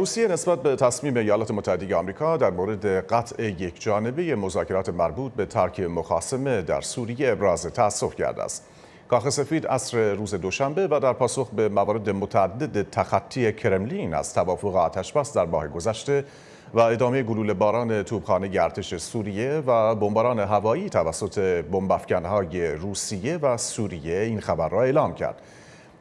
روسیه نسبت به تصمیم ایالات متحده آمریکا در مورد قطع یک جانبه مذاکرات مربوط به ترک مخاسمه در سوریه ابراز تأسف کرده است. کاخ سفید عصر روز دوشنبه و در پاسخ به موارد متعدد تخطی کرملین از توافق آتشبس در ماه گذشته و ادامه گلوله باران توپخانه ارتش سوریه و بمباران هوایی توسط بمبافکنهای روسیه و سوریه این خبر را اعلام کرد.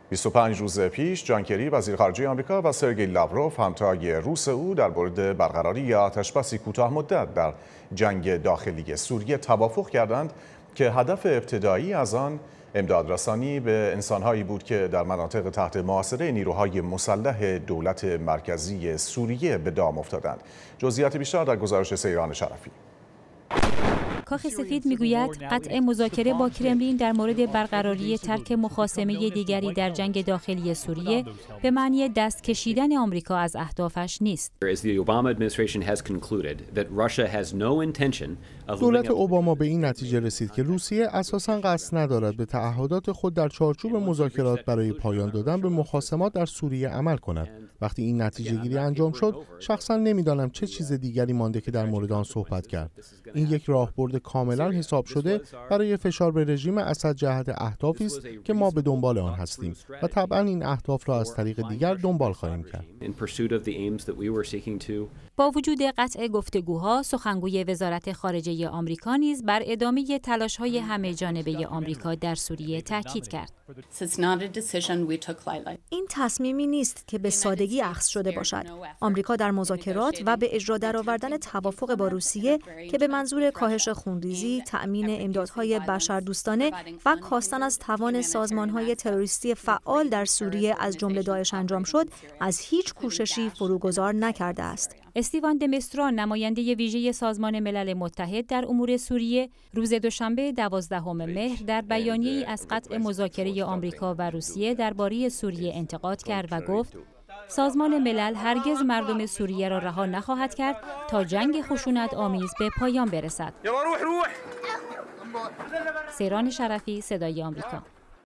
25 روز پیش جان کری وزیر خارجه آمریکا و سرگئی لاوروف همتای روس او در مورد برقراری آتشبسی کوتاه مدت در جنگ داخلی سوریه توافق کردند که هدف ابتدایی از آن امداد رسانی به انسانهایی بود که در مناطق تحت محاصره نیروهای مسلح دولت مرکزی سوریه به دام افتادند. جزئیات بیشتر در گزارش سیران شرفی. کاخ سفید می‌گوید قطع مذاکره با کرملین در مورد برقراری ترک مخاسمه دیگری در جنگ داخلی سوریه به معنی دست کشیدن آمریکا از اهدافش نیست. دولت اوباما به این نتیجه رسید که روسیه اساسا قصد ندارد به تعهدات خود در چارچوب مذاکرات برای پایان دادن به مخاسمات در سوریه عمل کند. وقتی این نتیجه گیری انجام شد، شخصا نمی‌دانم چه چیز دیگری مانده که در مورد آن صحبت کرد. این یک راهبرد کاملا حساب شده برای فشار به رژیم اسد جهت اهدافی است که ما به دنبال آن هستیم و طبعا این اهداف را از طریق دیگر دنبال خواهیم کرد. با وجود قطع گفتگوها سخنگوی وزارت خارجه آمریکا نیز بر ادامه تلاش‌های همه جانبه آمریکا در سوریه تاکید کرد. این تصمیمی نیست که به سادگی اخذ شده باشد. آمریکا در مذاکرات و به اجرا درآوردن توافق با روسیه که به منظور کاهش خونریزی، تأمین امدادهای بشردوستانه و کاستن از توان سازمانهای تروریستی فعال در سوریه از جمله داعش انجام شد، از هیچ کوششی فروگذار نکرده است. استیوان دمسترا نماینده ویژه سازمان ملل متحد در امور سوریه روز دوشنبه دوازدهم مهر در بیانیه‌ای از قطع مذاکره آمریکا و روسیه درباره سوریه انتقاد کرد و گفت سازمان ملل هرگز مردم سوریه را رها نخواهد کرد تا جنگ خشونت آمیز به پایان برسد. سیران شرفی صدای آمریکا